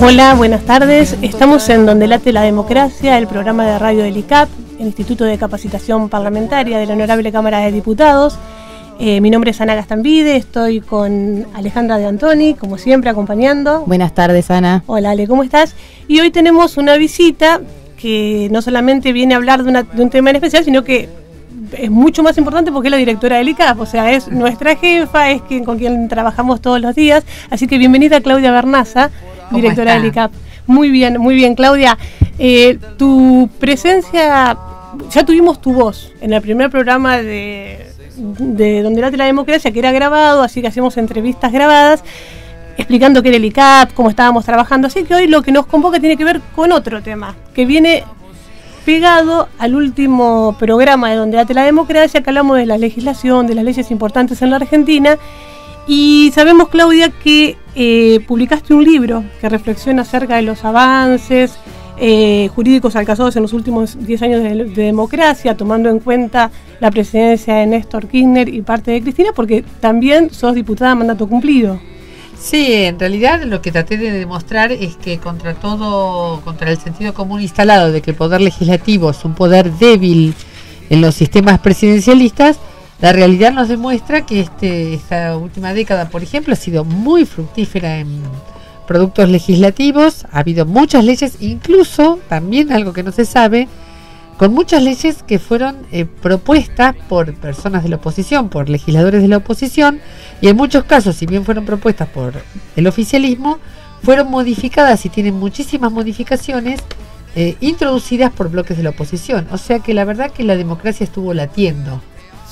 Hola, buenas tardes. Estamos en Donde late la democracia, el programa de radio del ICAP, el Instituto de Capacitación Parlamentaria de la Honorable Cámara de Diputados. Eh, mi nombre es Ana Gastambide, estoy con Alejandra de Antoni, como siempre, acompañando. Buenas tardes, Ana. Hola, Ale, ¿cómo estás? Y hoy tenemos una visita que no solamente viene a hablar de, un tema en especial, sino que es mucho más importante porque es la directora del ICAP, o sea, es nuestra jefa, es quien, con quien trabajamos todos los días. Así que bienvenida Claudia Bernaza, directora del ICAP. Muy bien, muy bien, Claudia. Eh, tu presencia, ya tuvimos tu voz en el primer programa de de Donde late la democracia, que era grabado, así que hacemos entrevistas grabadas explicando qué era el ICAP, cómo estábamos trabajando. Así que hoy lo que nos convoca tiene que ver con otro tema, que viene pegado al último programa de Donde late la democracia, que hablamos de la legislación, de las leyes importantes en la Argentina. Y sabemos, Claudia, que eh, publicaste un libro que reflexiona acerca de los avances eh, jurídicos alcanzados en los últimos 10 años de, democracia, tomando en cuenta la presidencia de Néstor Kirchner y parte de Cristina, porque también sos diputada mandato cumplido. Sí, en realidad lo que traté de demostrar es que contra todo, contra el sentido común instalado de que el poder legislativo es un poder débil en los sistemas presidencialistas, la realidad nos demuestra que este, esta última década, por ejemplo, ha sido muy fructífera en productos legislativos, ha habido muchas leyes, incluso también algo que no se sabe, con muchas leyes que fueron eh, propuestas por personas de la oposición, por legisladores de la oposición, y en muchos casos, si bien fueron propuestas por el oficialismo, fueron modificadas y tienen muchísimas modificaciones eh, introducidas por bloques de la oposición. O sea que la verdad que la democracia estuvo latiendo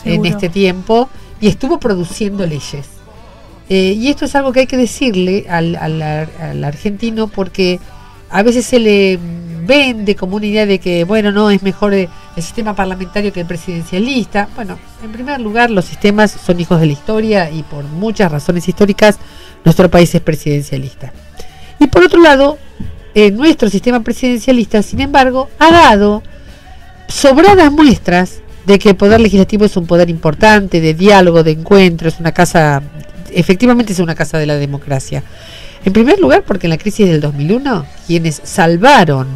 en este tiempo y estuvo produciendo leyes. Eh, y esto es algo que hay que decirle al, al, argentino porque a veces se le vende como una idea de que, bueno, no, es mejor el sistema parlamentario que el presidencialista. Bueno, en primer lugar, los sistemas son hijos de la historia y por muchas razones históricas nuestro país es presidencialista. Y por otro lado, eh, nuestro sistema presidencialista, sin embargo, ha dado sobradas muestras de que el poder legislativo es un poder importante, de diálogo, de encuentro, es una casa efectivamente es una casa de la democracia. En primer lugar, porque en la crisis del 2001, quienes salvaron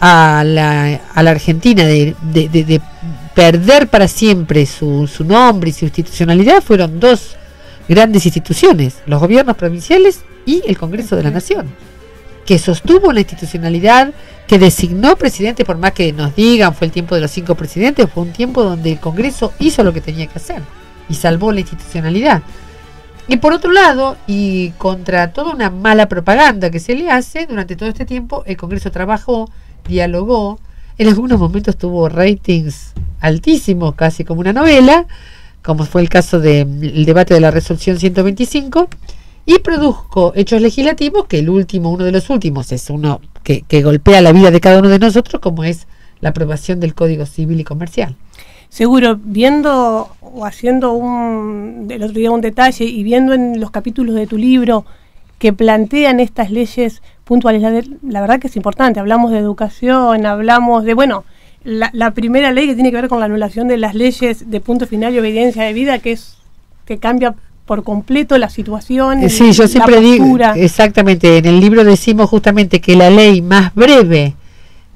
a la, a la Argentina de, de, perder para siempre su, su nombre y su institucionalidad fueron dos grandes instituciones, los gobiernos provinciales y el Congreso de la Nación, que sostuvo la institucionalidad, que designó presidente, por más que nos digan fue el tiempo de los cinco presidentes, fue un tiempo donde el Congreso hizo lo que tenía que hacer y salvó la institucionalidad. Y por otro lado, y contra toda una mala propaganda que se le hace, durante todo este tiempo el Congreso trabajó, dialogó, en algunos momentos tuvo ratings altísimos, casi como una novela, como fue el caso del debate de la resolución 125, y produjo hechos legislativos, que el último, uno de los últimos, es uno que, que golpea la vida de cada uno de nosotros, como es la aprobación del Código Civil y Comercial. Seguro, viendo o haciendo un, el otro día un detalle y viendo en los capítulos de tu libro que plantean estas leyes puntuales, la, verdad que es importante, hablamos de educación, hablamos de, bueno, la, primera ley que tiene que ver con la anulación de las leyes de punto final y obediencia de vida, que es que cambia por completo la situación. Sí, yo siempre digo, exactamente, en el libro decimos justamente que la ley más breve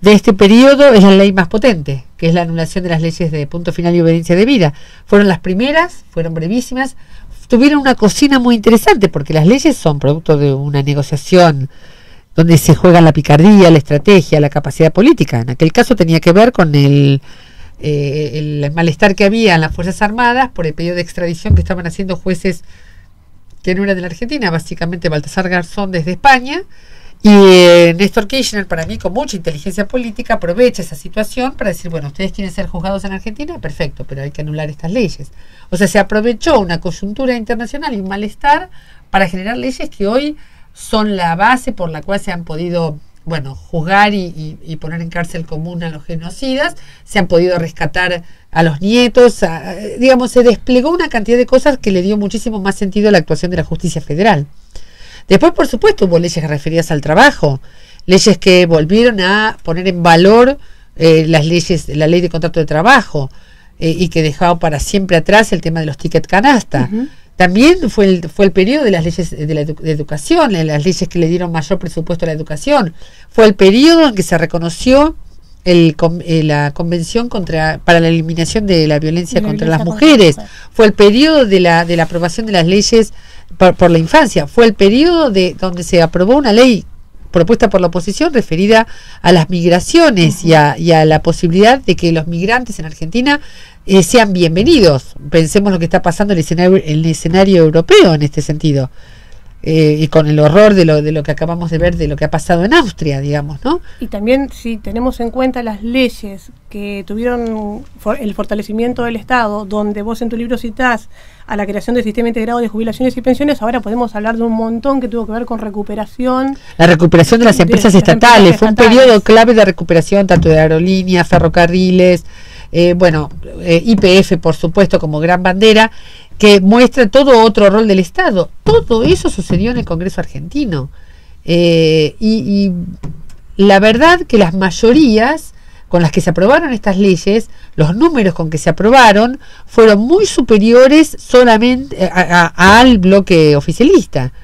de este periodo es la ley más potente, que es la anulación de las leyes de punto final y obediencia de vida. Fueron las primeras, fueron brevísimas, tuvieron una cocina muy interesante, porque las leyes son producto de una negociación donde se juega la picardía, la estrategia, la capacidad política. En aquel caso tenía que ver con el, eh, el malestar que había en las Fuerzas Armadas por el pedido de extradición que estaban haciendo jueces que no eran de la Argentina, básicamente Baltasar Garzón desde España, y eh, Néstor Kirchner, para mí, con mucha inteligencia política, aprovecha esa situación para decir, bueno, ustedes quieren ser juzgados en Argentina, perfecto, pero hay que anular estas leyes. O sea, se aprovechó una coyuntura internacional y un malestar para generar leyes que hoy son la base por la cual se han podido, bueno, juzgar y, poner en cárcel común a los genocidas, se han podido rescatar a los nietos, digamos, se desplegó una cantidad de cosas que le dio muchísimo más sentido a la actuación de la justicia federal. Después, por supuesto, hubo leyes referidas al trabajo, leyes que volvieron a poner en valor eh, las leyes, la ley de contrato de trabajo eh, y que dejaba para siempre atrás el tema de los tickets canasta. También fue el, fue el periodo de las leyes de la de educación, las leyes que le dieron mayor presupuesto a la educación. Fue el periodo en que se reconoció el, eh, la Convención contra, para la Eliminación de la Violencia, contra las Mujeres. Fue el periodo de la, de la aprobación de las leyes por, la infancia. Fue el periodo de donde se aprobó una ley propuesta por la oposición referida a las migraciones y, a, y, a, la posibilidad de que los migrantes en Argentina eh, sean bienvenidos. Pensemos lo que está pasando en el escenario, en el escenario europeo en este sentido. Eh, y con el horror de lo, de lo que acabamos de ver, de lo que ha pasado en Austria, digamos, ¿no? Y también si tenemos en cuenta las leyes que tuvieron el fortalecimiento del Estado, donde vos en tu libro citás a la creación del sistema integrado de jubilaciones y pensiones, ahora podemos hablar de un montón que tuvo que ver con recuperación. La recuperación de las empresas estatales, fue un periodo clave de recuperación tanto de aerolíneas, ferrocarriles, eh, bueno, eh, IPF por supuesto como gran bandera, que muestra todo otro rol del Estado. Todo eso sucedió en el Congreso argentino. Eh, y, la verdad que las mayorías con las que se aprobaron estas leyes, los números con que se aprobaron, fueron muy superiores solamente al bloque oficialista.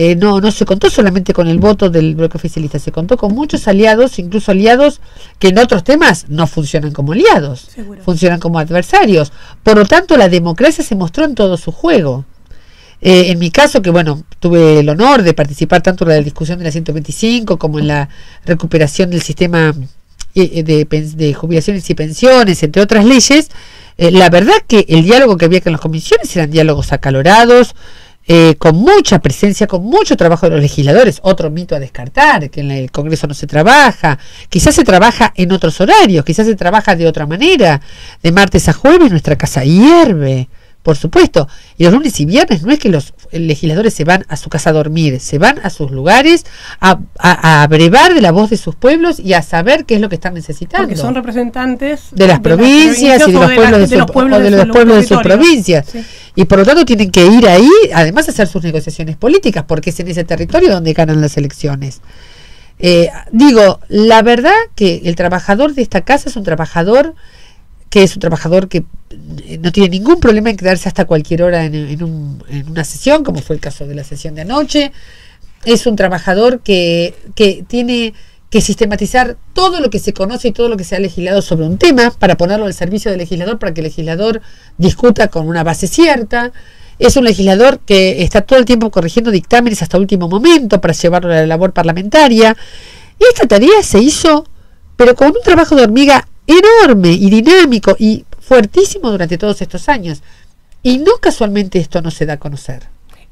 Eh, no, no se contó solamente con el voto del bloque oficialista, se contó con muchos aliados, incluso aliados que en otros temas no funcionan como aliados, funcionan como adversarios. Por lo tanto, la democracia se mostró en todo su juego. Eh, en mi caso, que bueno, tuve el honor de participar tanto en la discusión de la 125 como en la recuperación del sistema eh, de, de jubilaciones y pensiones, entre otras leyes, la verdad que el diálogo que había con las comisiones eran diálogos acalorados, eh, con mucha presencia, con mucho trabajo de los legisladores. Otro mito a descartar, que en el Congreso no se trabaja. Quizás se trabaja en otros horarios, quizás se trabaja de otra manera. De martes a jueves nuestra casa hierve por supuesto. Y los lunes y viernes no es que los legisladores se van a su casa a dormir, se van a sus lugares a, a, brevar de la voz de sus pueblos y a saber qué es lo que están necesitando. Porque son representantes de las, provincias, y de los pueblos de, los pueblos de, sus provincias. Y por lo tanto tienen que ir ahí, además a hacer sus negociaciones políticas, porque es en ese territorio donde ganan las elecciones. Eh, digo, la verdad que el trabajador de esta casa es un trabajador que es un trabajador que eh, no tiene ningún problema en quedarse hasta cualquier hora en, una sesión, como fue el caso de la sesión de anoche. Es un trabajador que, que tiene que sistematizar todo lo que se conoce y todo lo que se ha legislado sobre un tema para ponerlo al servicio del legislador para que el legislador discuta con una base cierta. Es un legislador que está todo el tiempo corrigiendo dictámenes hasta último momento para llevarlo a la labor parlamentaria. Y esta tarea se hizo, pero con un trabajo de hormiga enorme y dinámico y fuertísimo durante todos estos años. Y no casualmente esto no se da a conocer.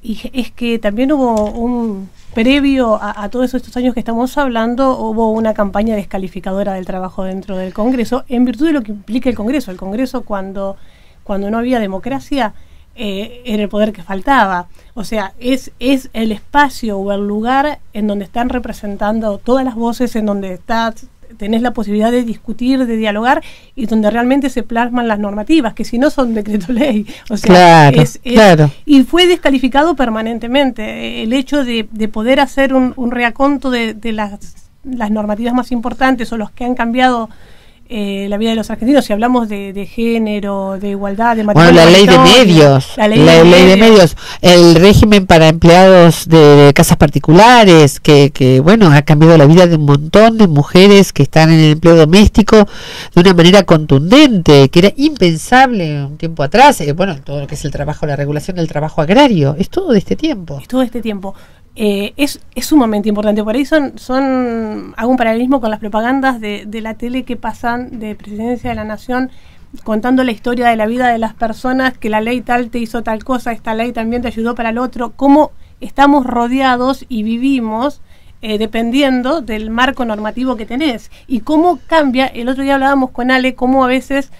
Y es que también hubo un previo a, todos estos años que estamos hablando, hubo una campaña descalificadora del trabajo dentro del Congreso, en virtud de lo que implica el Congreso. El Congreso cuando, cuando no había democracia eh, era el poder que faltaba. O sea, es, es el espacio o el lugar en donde están representando todas las voces, en donde está tenés la posibilidad de discutir, de dialogar y donde realmente se plasman las normativas, que si no son decreto ley. O sea, es, Y fue descalificado permanentemente. El hecho de, poder hacer un, un reaconto de, de las, las normativas más importantes o los que han cambiado eh, la vida de los argentinos, si hablamos de, género, de igualdad, de Bueno, la ley de medios, la ley, de, medios. el régimen para empleados de, casas particulares, que, que, bueno, ha cambiado la vida de un montón de mujeres que están en el empleo doméstico de una manera contundente, que era impensable un tiempo atrás. Eh, bueno, todo lo que es el trabajo, la regulación del trabajo agrario, es todo de este tiempo. Es todo de este tiempo. Eh, es, es, sumamente importante. Por ahí son, son, hago un paralelismo con las propagandas de, de, la tele que pasan de Presidencia de la Nación contando la historia de la vida de las personas, que la ley tal te hizo tal cosa, esta ley también te ayudó para el otro, cómo estamos rodeados y vivimos eh, dependiendo del marco normativo que tenés y cómo cambia, el otro día hablábamos con Ale, cómo a veces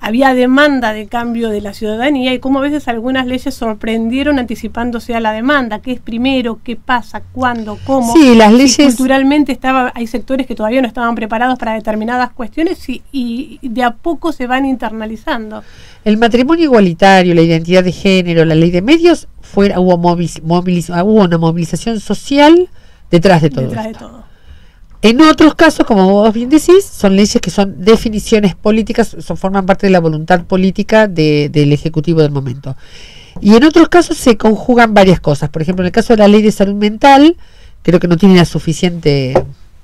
había demanda de cambio de la ciudadanía y cómo a veces algunas leyes sorprendieron anticipándose a la demanda, qué es primero, qué pasa, cuándo, cómo. Sí, las leyes. culturalmente estaba, hay sectores que todavía no estaban preparados para determinadas cuestiones y, de a poco se van internalizando. El matrimonio igualitario, la identidad de género, la ley de medios, hubo, hubo una movilización social detrás de todo. Detrás de todo En otros casos, como vos bien decís, son leyes que son definiciones políticas, son, forman parte de la voluntad política del Ejecutivo del momento. Y en otros casos se conjugan varias cosas. Por ejemplo, en el caso de la ley de salud mental, creo que no tiene la suficiente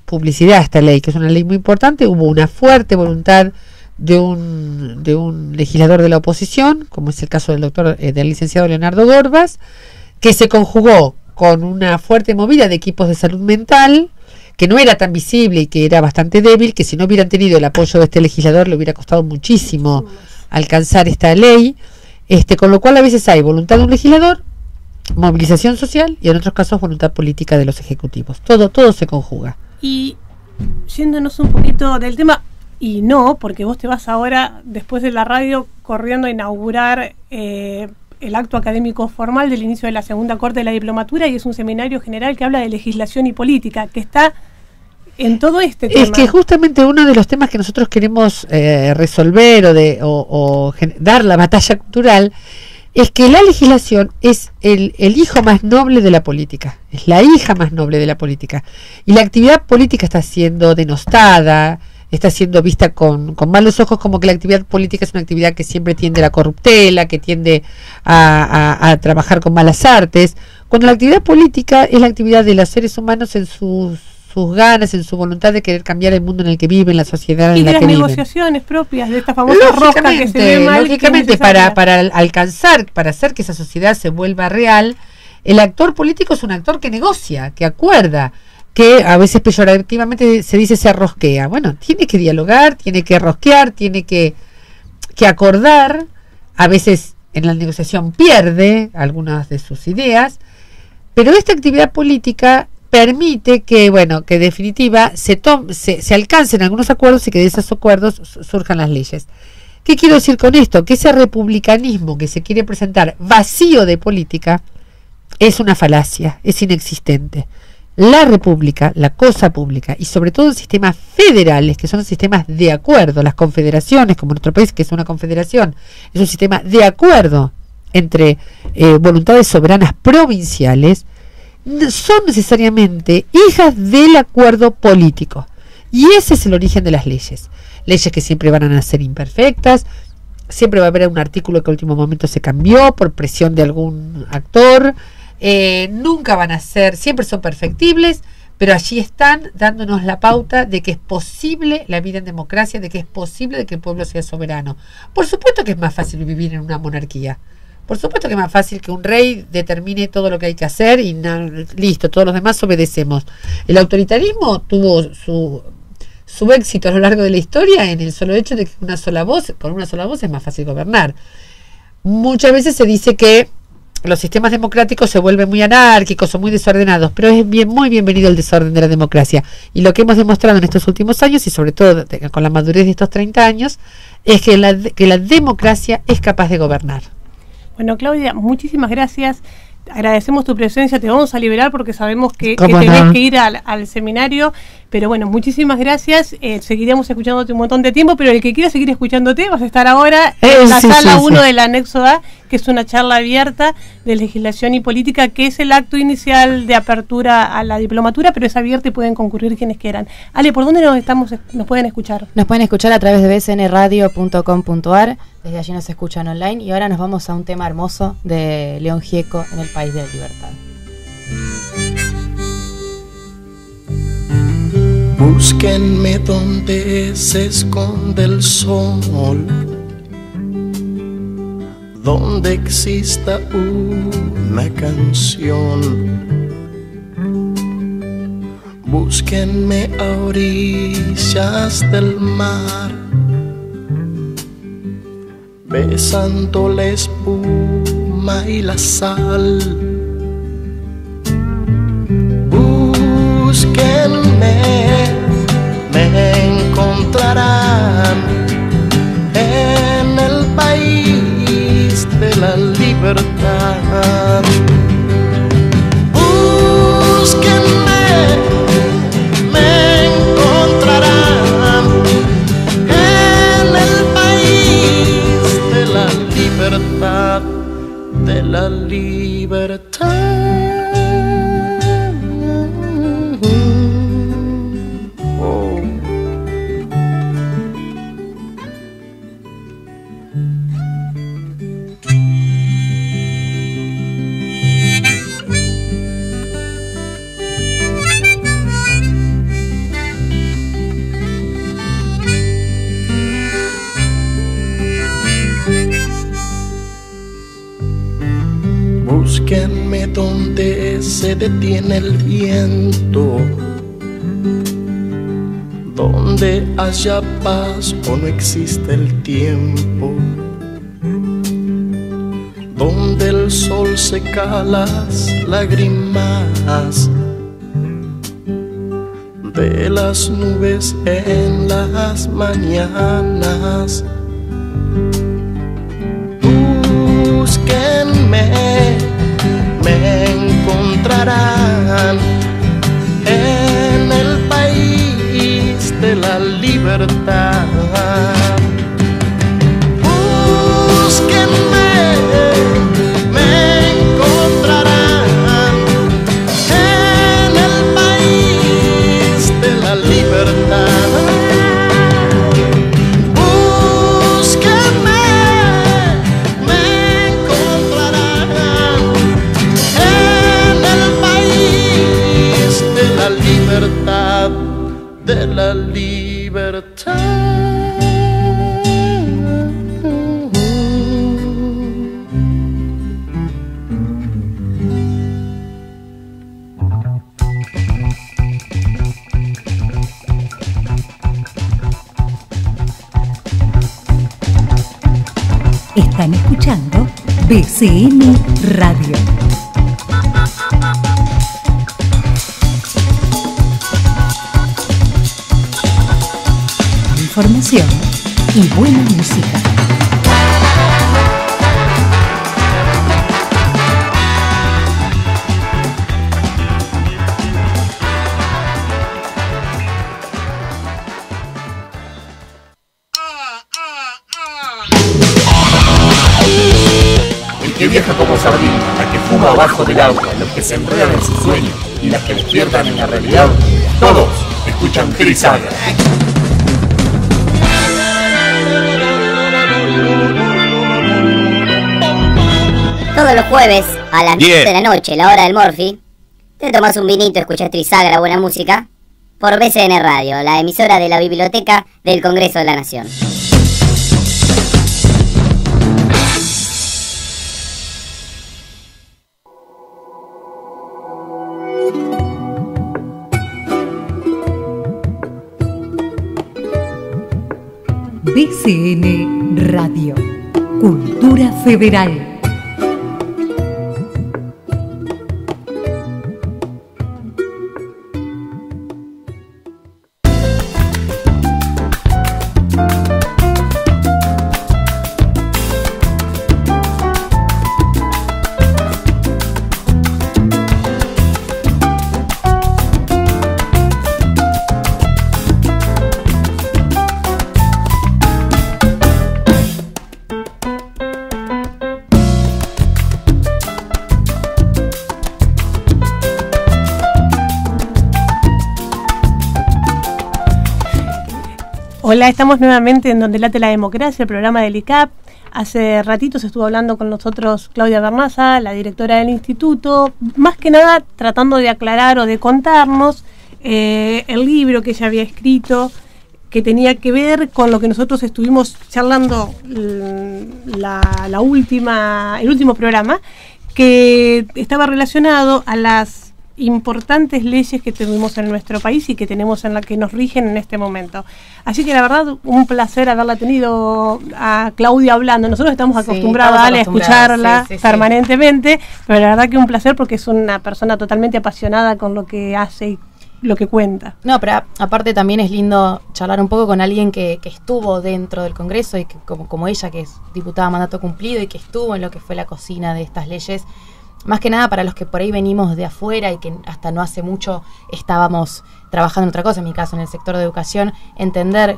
publicidad esta ley, que es una ley muy importante. Hubo una fuerte voluntad de un, de un legislador de la oposición, como es el caso del doctor, eh, del licenciado Leonardo Gorbas, que se conjugó con una fuerte movida de equipos de salud mental, que no era tan visible y que era bastante débil, que si no hubieran tenido el apoyo de este legislador le hubiera costado muchísimo alcanzar esta ley, este, con lo cual a veces hay voluntad de un legislador, movilización social y en otros casos voluntad política de los ejecutivos. Todo, todo se conjuga. Y yéndonos un poquito del tema, y no, porque vos te vas ahora, después de la radio, corriendo a inaugurar eh, el acto académico formal del inicio de la segunda corte de la diplomatura y es un seminario general que habla de legislación y política, que está en todo este tema. Es que justamente uno de los temas que nosotros queremos eh, resolver o, de, o, dar la batalla cultural es que la legislación es el, el, hijo más noble de la política, es la hija más noble de la política. Y la actividad política está siendo denostada, está siendo vista con, con, malos ojos como que la actividad política es una actividad que siempre tiende a la corruptela, que tiende a, trabajar con malas artes, cuando la actividad política es la actividad de los seres humanos en sus, sus ganas, en su voluntad de querer cambiar el mundo en el que viven, la sociedad en la que viven. Y las negociaciones propias de esta famosa rosca que se ve mal. Lógicamente, para, para alcanzar, para hacer que esa sociedad se vuelva real, el actor político es un actor que negocia, que acuerda que a veces peyorativamente se dice se rosquea. Bueno, tiene que dialogar, tiene que rosquear, tiene que, que acordar, a veces en la negociación pierde algunas de sus ideas, pero esta actividad política permite que, bueno, que en definitiva se, se, se alcancen algunos acuerdos y que de esos acuerdos surjan las leyes. ¿Qué quiero decir con esto? Que ese republicanismo que se quiere presentar vacío de política es una falacia, es inexistente la república, la cosa pública y sobre todo sistemas federales, que son sistemas de acuerdo, las confederaciones, como nuestro país, que es una confederación, es un sistema de acuerdo entre eh, voluntades soberanas provinciales, son necesariamente hijas del acuerdo político. Y ese es el origen de las leyes. Leyes que siempre van a ser imperfectas, siempre va a haber un artículo que a último momento se cambió por presión de algún actor, eh, nunca van a ser, siempre son perfectibles, pero allí están dándonos la pauta de que es posible la vida en democracia, de que es posible de que el pueblo sea soberano. Por supuesto que es más fácil vivir en una monarquía. Por supuesto que es más fácil que un rey determine todo lo que hay que hacer y listo, todos los demás obedecemos. El autoritarismo tuvo su, su éxito a lo largo de la historia en el solo hecho de que una sola voz, con una sola voz es más fácil gobernar. Muchas veces se dice que los sistemas democráticos se vuelven muy anárquicos o muy desordenados, pero es bien muy bienvenido el desorden de la democracia. Y lo que hemos demostrado en estos últimos años, y sobre todo con la madurez de estos 30 años, es que la, que la democracia es capaz de gobernar. Bueno, Claudia, muchísimas gracias agradecemos tu presencia, te vamos a liberar porque sabemos que, que tenés que ir al, seminario, pero bueno, muchísimas gracias, eh, seguiremos escuchándote un montón de tiempo, pero el que quiera seguir escuchándote, vas a estar ahora en la sala 1 del anexo A, que es una charla abierta de legislación y política, que es el acto inicial de apertura a la diplomatura, pero es abierta y pueden concurrir quienes quieran. Ale, ¿por dónde nos, estamos, nos pueden escuchar? Nos pueden escuchar a través de bcnradio.com.ar desde allí nos escuchan online y ahora nos vamos a un tema hermoso de León Gieco en el País de la Libertad. Búsquenme donde se esconde el sol, donde exista una canción. Búsquenme a orillas del mar besando la espuma y la sal. Búsquenme, me encontrarán en el país de la libertad. ीवर् haya paz o no existe el tiempo, donde el sol seca las lágrimas de las nubes en las mañanas. Búsquenme, me encontrarán la libertad. Búsquenme, me encontrarán en el país de la libertad. Búsquenme, me encontrarán en el país de la libertad, de la libertad. Están escuchando BCN Radio. Y buena música. El que viaja como sardina, la que fuma abajo del agua, los que se enredan en sus sueños y las que despiertan en la realidad, todos escuchan Crisaga. Todos los jueves a las 10 de la noche, la hora del Morphy, te tomas un vinito, escuchas Trisagra, buena música, por BCN Radio, la emisora de la Biblioteca del Congreso de la Nación. BCN Radio. Cultura Federal. Hola, estamos nuevamente en Donde Late la Democracia, el programa del ICAP. Hace ratito se estuvo hablando con nosotros Claudia Bernaza, la directora del instituto, más que nada tratando de aclarar o de contarnos eh, el libro que ella había escrito, que tenía que ver con lo que nosotros estuvimos charlando mm, la, la última, el último programa, que estaba relacionado a las importantes leyes que tuvimos en nuestro país y que tenemos en la que nos rigen en este momento. Así que la verdad, un placer haberla tenido a Claudia hablando. Nosotros estamos Sí, acostumbrados estamos Ale, a escucharla sí, sí, sí. permanentemente, pero la verdad que un placer porque es una persona totalmente apasionada con lo que hace y lo que cuenta. No, pero a- aparte también es lindo charlar un poco con alguien que, que estuvo dentro del Congreso y que como, como ella, que es diputada a mandato cumplido y que estuvo en lo que fue la cocina de estas leyes. Más que nada para los que por ahí venimos de afuera y que hasta no hace mucho estábamos trabajando en otra cosa, en mi caso en el sector de educación, entender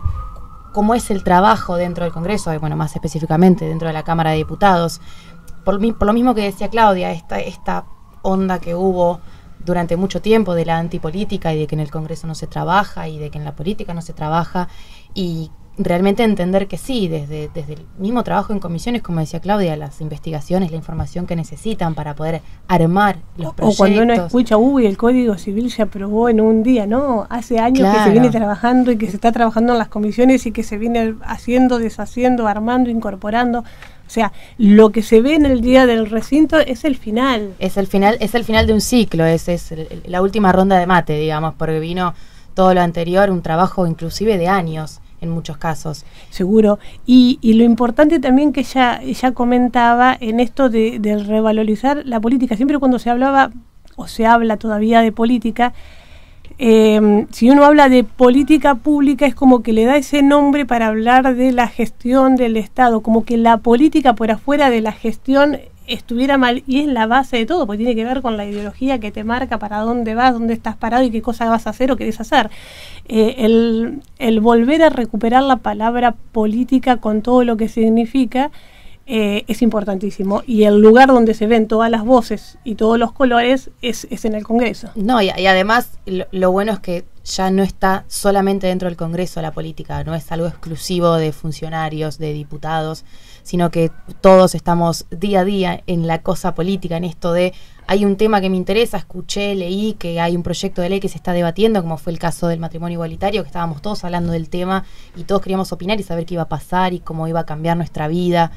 cómo es el trabajo dentro del Congreso, y bueno, más específicamente dentro de la Cámara de Diputados. Por, por lo mismo que decía Claudia, esta, esta onda que hubo durante mucho tiempo de la antipolítica y de que en el Congreso no se trabaja y de que en la política no se trabaja y realmente entender que sí, desde, desde el mismo trabajo en comisiones, como decía Claudia, las investigaciones, la información que necesitan para poder armar los O proyectos. cuando uno escucha, uy, el Código Civil se aprobó en un día, ¿no? Hace años que se viene trabajando y que se está trabajando en las comisiones y que se viene haciendo, deshaciendo, armando, incorporando. O sea, lo que se ve en el día del recinto es el final. Es el final, es el final de un ciclo, es, es la última ronda de mate, digamos, porque vino todo lo anterior, un trabajo inclusive de años en muchos casos. Seguro. Y, y lo importante también que ella, ella comentaba en esto de, revalorizar la política, siempre cuando se hablaba o se habla todavía de política, eh, si uno habla de política pública es como que le da ese nombre para hablar de la gestión del Estado, como que la política por afuera de la gestión estuviera mal y es la base de todo, porque tiene que ver con la ideología que te marca para dónde vas, dónde estás parado y qué cosa vas a hacer o querés hacer. Eh, el, el volver a recuperar la palabra política con todo lo que significa eh, es importantísimo. Y el lugar donde se ven todas las voces y todos los colores es, es en el Congreso. No, y, y además lo, lo, bueno es que ya no está solamente dentro del Congreso la política, no es algo exclusivo de funcionarios, de diputados, sino que todos estamos día a día en la cosa política, en esto de hay un tema que me interesa, escuché, leí que hay un proyecto de ley que se está debatiendo, como fue el caso del matrimonio igualitario, que estábamos todos hablando del tema y todos queríamos opinar y saber qué iba a pasar y cómo iba a cambiar nuestra vida.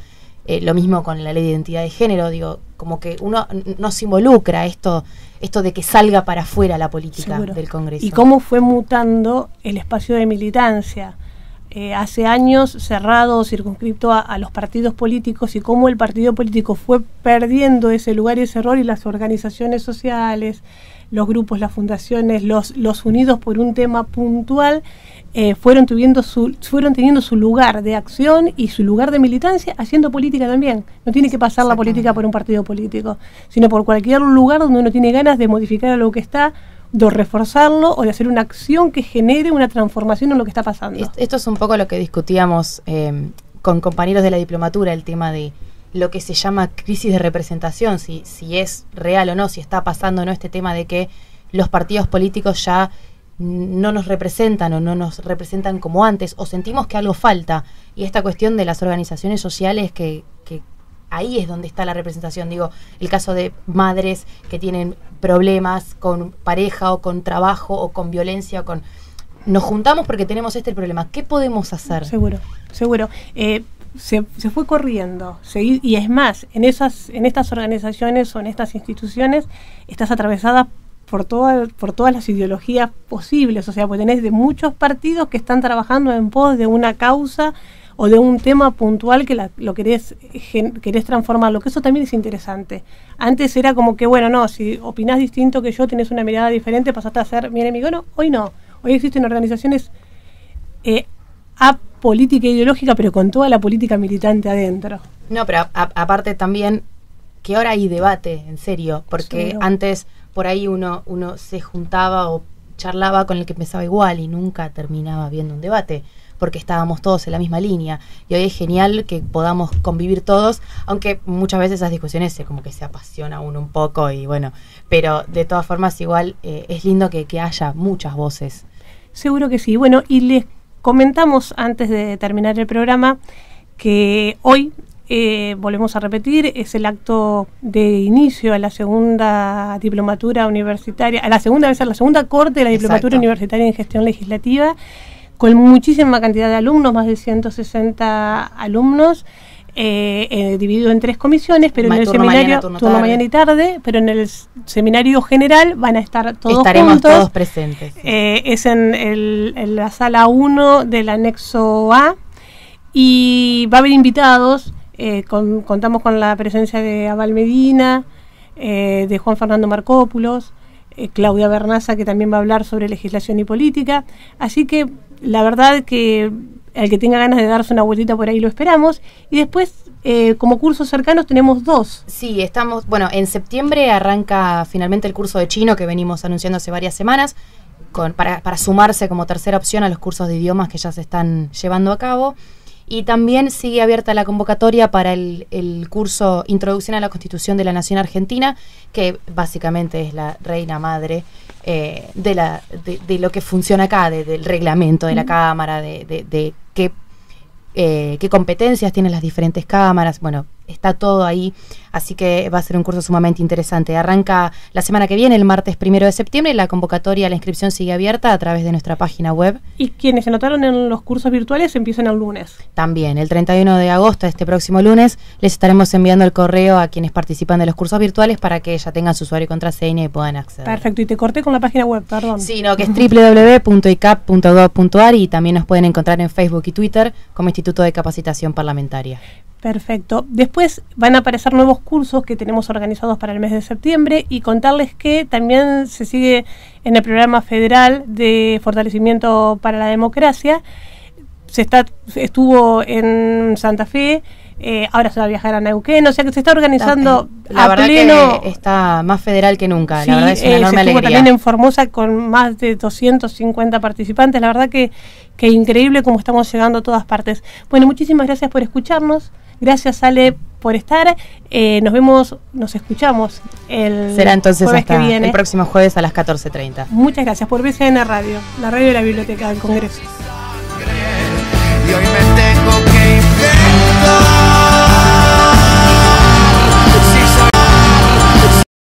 Eh, lo mismo con la ley de identidad de género, digo, como que uno no se involucra esto, esto de que salga para afuera la política Seguro. del Congreso. Y cómo fue mutando el espacio de militancia. Eh, hace años cerrado, circunscripto a, a, los partidos políticos y cómo el partido político fue perdiendo ese lugar y ese rol y las organizaciones sociales, los grupos, las fundaciones, los, los unidos por un tema puntual, eh, fueron, teniendo su, fueron teniendo su lugar de acción y su lugar de militancia haciendo política también. No tiene que pasar la política por un partido político, sino por cualquier lugar donde uno tiene ganas de modificar lo que está, de reforzarlo o de hacer una acción que genere una transformación en lo que está pasando. Esto es un poco lo que discutíamos eh, con compañeros de la diplomatura, el tema de lo que se llama crisis de representación, si, si es real o no, si está pasando o no este tema de que los partidos políticos ya no nos representan o no nos representan como antes o sentimos que algo falta. Y esta cuestión de las organizaciones sociales que, que ahí es donde está la representación. Digo, el caso de madres que tienen problemas con pareja o con trabajo o con violencia o con... Nos juntamos porque tenemos este problema. ¿Qué podemos hacer? Seguro, seguro. Eh, se, se, fue corriendo. Y es más, en, esas, en estas organizaciones o en estas instituciones estás atravesada por, toda, por todas las ideologías posibles. O sea, pues tenés de muchos partidos que están trabajando en pos de una causa o de un tema puntual que la, lo querés, querés transformar, lo que eso también es interesante. Antes era como que, bueno, no, si opinás distinto que yo, tenés una mirada diferente, pasaste a ser mi enemigo. No, hoy no. Hoy existen organizaciones eh, apolítica e ideológica, pero con toda la política militante adentro. No, pero a, a, aparte también que ahora hay debate, en serio, porque sí, no. antes por ahí uno, uno se juntaba o charlaba con el que pensaba igual y nunca terminaba viendo un debate porque estábamos todos en la misma línea. Y hoy es genial que podamos convivir todos, aunque muchas veces esas discusiones se, como que se apasiona uno un poco y bueno, pero de todas formas igual eh, es lindo que, que, haya muchas voces. Seguro que sí. Bueno, y les comentamos antes de terminar el programa que hoy eh, volvemos a repetir, es el acto de inicio a la segunda diplomatura universitaria, a la segunda vez a la segunda corte de la diplomatura universitaria en gestión legislativa con muchísima cantidad de alumnos, más de 160 alumnos, eh, eh, dividido en tres comisiones, pero Ma en el seminario, mañana, turno, turno mañana y tarde, pero en el seminario general van a estar todos Estaremos juntos. todos presentes. Sí. Eh, es en, el, en, la sala 1 del anexo A y va a haber invitados. Eh, con, contamos con la presencia de Abal Medina, de Juan Fernando Marcópulos, Claudia Bernaza, que también va a hablar sobre legislación y política. Así que la verdad que el que tenga ganas de darse una vueltita por ahí lo esperamos. Y después, eh, como cursos cercanos, tenemos dos. Sí, estamos, bueno, en septiembre arranca finalmente el curso de chino que venimos anunciando hace varias semanas, para sumarse como tercera opción a los cursos de idiomas que ya se están llevando a cabo. Y también sigue abierta la convocatoria para el, el, curso Introducción a la Constitución de la Nación Argentina, que básicamente es la reina madre eh, de, la, de, de, lo que funciona acá, de, del reglamento de la Cámara, de, de qué, eh, qué competencias tienen las diferentes cámaras. Bueno, está todo ahí. Así que va a ser un curso sumamente interesante. Arranca la semana que viene, el martes primero de septiembre, y la convocatoria, la inscripción sigue abierta a través de nuestra página web. Y quienes se anotaron en los cursos virtuales empiezan el lunes. También, el 31 de agosto, este próximo lunes, les estaremos enviando el correo a quienes participan de los cursos virtuales para que ya tengan su usuario y contraseña y puedan acceder. Perfecto, y te corté con la página web, perdón. Sí, no, que es www.icap.gov.ar y también nos pueden encontrar en Facebook y Twitter como Instituto de Capacitación Parlamentaria. Perfecto. Después van a aparecer nuevos cursos que tenemos organizados para el mes de septiembre y contarles que también se sigue en el programa federal de fortalecimiento para la democracia. Se está, estuvo en Santa Fe, eh, ahora se va a viajar a Neuquén, o sea que se está organizando la a verdad pleno. que está más federal que nunca. Sí, la verdad es una eh, enorme se estuvo alegría. también en Formosa con más de 250 participantes. La verdad que, que increíble cómo estamos llegando a todas partes. Bueno, muchísimas gracias por escucharnos. Gracias, Ale, por estar. Eh, nos vemos, nos escuchamos el Será entonces jueves hasta próximo jueves a las 14.30. Muchas gracias por BCN Radio, la radio de la Biblioteca del Congreso.